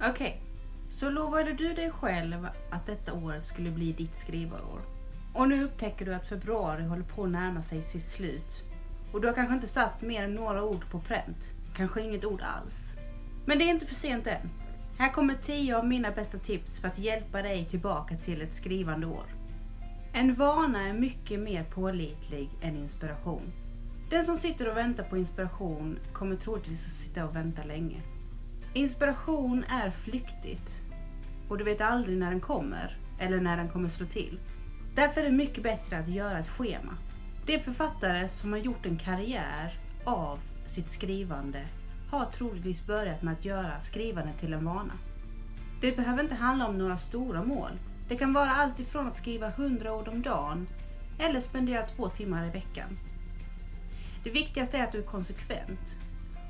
Okej, så lovade du dig själv att detta året skulle bli ditt skrivarår. Och nu upptäcker du att februari håller på att närma sig sitt slut. Och du har kanske inte satt mer än några ord på pränt. Kanske inget ord alls. Men det är inte för sent än. Här kommer 10 av mina bästa tips för att hjälpa dig tillbaka till ett skrivande år. En vana är mycket mer pålitlig än inspiration. Den som sitter och väntar på inspiration kommer troligtvis att sitta och vänta länge. Inspiration är flyktigt och du vet aldrig när den kommer eller när den kommer slå till. Därför är det mycket bättre att göra ett schema. De författare som har gjort en karriär av sitt skrivande har troligtvis börjat med att göra skrivandet till en vana. Det behöver inte handla om några stora mål. Det kan vara allt ifrån att skriva 100 ord om dagen eller spendera två timmar i veckan. Det viktigaste är att du är konsekvent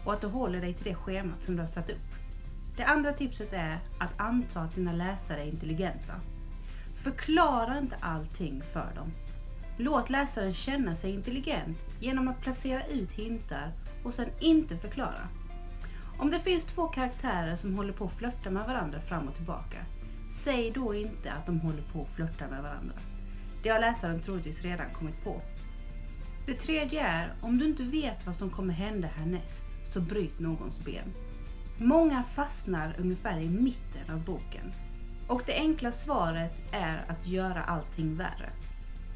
och att du håller dig till det schemat som du har satt upp. Det andra tipset är att anta att dina läsare är intelligenta. Förklara inte allting för dem. Låt läsaren känna sig intelligent genom att placera ut hintar och sen inte förklara. Om det finns två karaktärer som håller på att flörta med varandra fram och tillbaka, säg då inte att de håller på att flörta med varandra. Det har läsaren troligtvis redan kommit på. Det tredje är, om du inte vet vad som kommer hända härnäst, så bryt någons ben. Många fastnar ungefär i mitten av boken. Och det enkla svaret är att göra allting värre.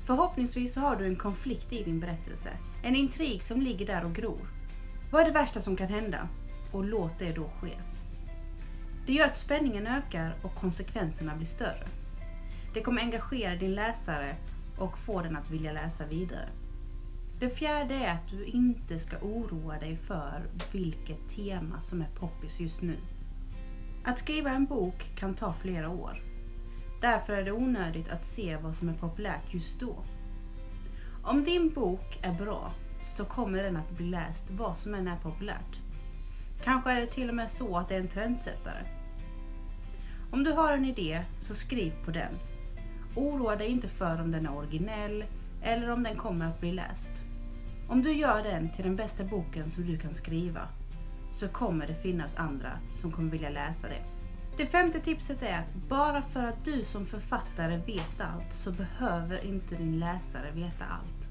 Förhoppningsvis har du en konflikt i din berättelse. En intrig som ligger där och gror. Vad är det värsta som kan hända? Och låt det då ske. Det gör att spänningen ökar och konsekvenserna blir större. Det kommer engagera din läsare och få den att vilja läsa vidare. Det fjärde är att du inte ska oroa dig för vilket tema som är poppis just nu. Att skriva en bok kan ta flera år. Därför är det onödigt att se vad som är populärt just då. Om din bok är bra så kommer den att bli läst vad som än är populärt. Kanske är det till och med så att det är en trendsättare. Om du har en idé så skriv på den. Oroa dig inte för om den är originell eller om den kommer att bli läst. Om du gör den till den bästa boken som du kan skriva så kommer det finnas andra som kommer vilja läsa det. Det femte tipset är att bara för att du som författare vet allt så behöver inte din läsare veta allt.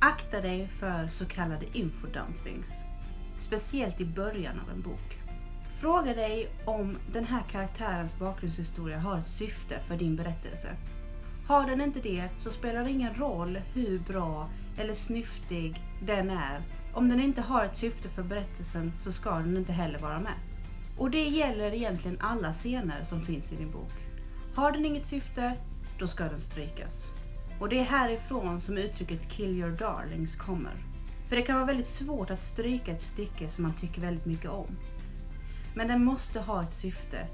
Akta dig för så kallade infodumpings, speciellt i början av en bok. Fråga dig om den här karaktärens bakgrundshistoria har ett syfte för din berättelse. Har den inte det så spelar det ingen roll hur bra eller snyftig den är. Om den inte har ett syfte för berättelsen så ska den inte heller vara med. Och det gäller egentligen alla scener som finns i din bok. Har den inget syfte, då ska den strykas. Och det är härifrån som uttrycket kill your darlings kommer. För det kan vara väldigt svårt att stryka ett stycke som man tycker väldigt mycket om. Men den måste ha ett syfte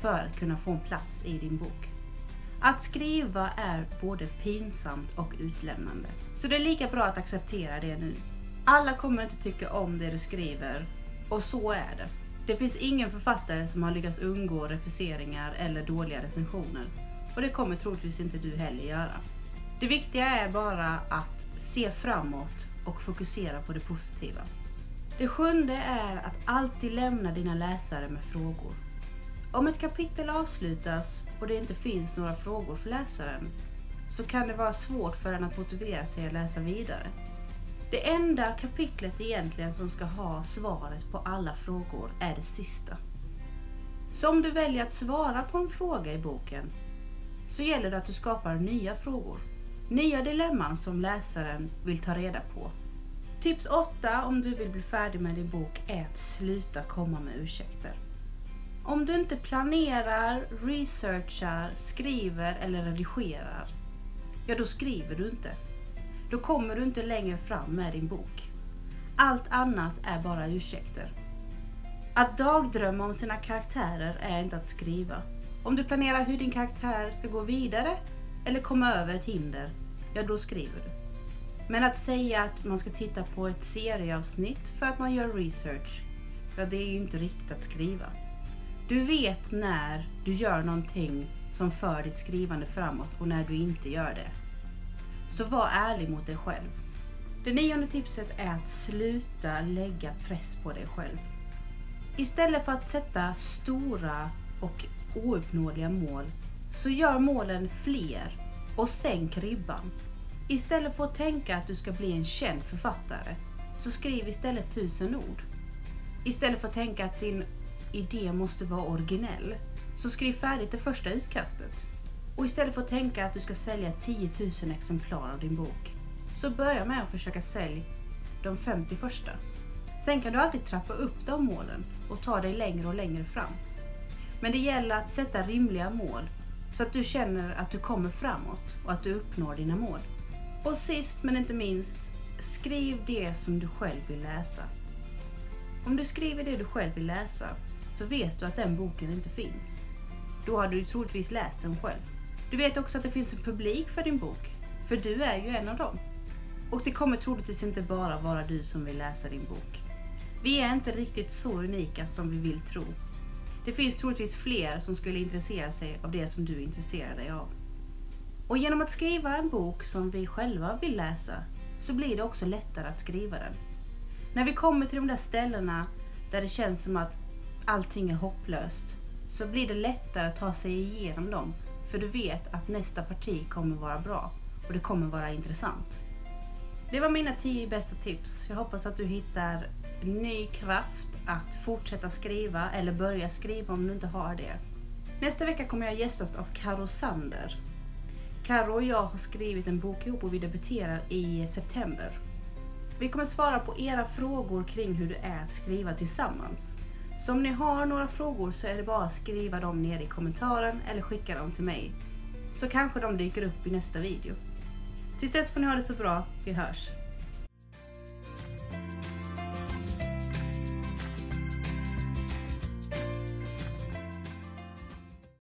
för att kunna få en plats i din bok. Att skriva är både pinsamt och utlämnande. Så det är lika bra att acceptera det nu. Alla kommer inte tycka om det du skriver och så är det. Det finns ingen författare som har lyckats undgå refuseringar eller dåliga recensioner. Och det kommer troligtvis inte du heller göra. Det viktiga är bara att se framåt och fokusera på det positiva. Det sjunde är att alltid lämna dina läsare med frågor. Om ett kapitel avslutas och det inte finns några frågor för läsaren så kan det vara svårt för den att motivera sig att läsa vidare. Det enda kapitlet egentligen som ska ha svaret på alla frågor är det sista. Så om du väljer att svara på en fråga i boken så gäller det att du skapar nya frågor. Nya dilemman som läsaren vill ta reda på. Tips 8 om du vill bli färdig med din bok är att sluta komma med ursäkter. Om du inte planerar, researchar, skriver eller redigerar, ja då skriver du inte. Då kommer du inte längre fram med din bok. Allt annat är bara ursäkter. Att dagdrömma om sina karaktärer är inte att skriva. Om du planerar hur din karaktär ska gå vidare eller komma över ett hinder, ja då skriver du. Men att säga att man ska titta på ett serieavsnitt för att man gör research, ja det är ju inte riktigt att skriva. Du vet när du gör någonting som för ditt skrivande framåt och när du inte gör det. Så var ärlig mot dig själv. Det nionde tipset är att sluta lägga press på dig själv. Istället för att sätta stora och ouppnåeliga mål så gör målen fler och sänk ribban. Istället för att tänka att du ska bli en känd författare så skriv istället tusen ord. Istället för att tänka att din idé måste vara originell så skriv färdigt det första utkastet. Och istället för att tänka att du ska sälja 10 000 exemplar av din bok så börja med att försöka sälja de 50 första. Sen kan du alltid trappa upp de målen och ta dig längre och längre fram. Men det gäller att sätta rimliga mål så att du känner att du kommer framåt och att du uppnår dina mål. Och sist men inte minst, skriv det som du själv vill läsa. Om du skriver det du själv vill läsa så vet du att den boken inte finns. Då har du troligtvis läst den själv. Du vet också att det finns en publik för din bok, för du är ju en av dem. Och det kommer troligtvis inte bara vara du som vill läsa din bok. Vi är inte riktigt så unika som vi vill tro. Det finns troligtvis fler som skulle intressera sig av det som du intresserar dig av. Och genom att skriva en bok som vi själva vill läsa så blir det också lättare att skriva den. När vi kommer till de där ställena där det känns som att allting är hopplöst så blir det lättare att ta sig igenom dem för du vet att nästa parti kommer vara bra och det kommer vara intressant. Det var mina tio bästa tips. Jag hoppas att du hittar ny kraft att fortsätta skriva eller börja skriva om du inte har det. Nästa vecka kommer jag gästas av Karo Sander. Karo och jag har skrivit en bok ihop och vi debuterar i september. Vi kommer svara på era frågor kring hur det är att skriva tillsammans. Så om ni har några frågor så är det bara att skriva dem nere i kommentaren eller skicka dem till mig. Så kanske de dyker upp i nästa video. Tills dess får ni ha det så bra. Vi hörs!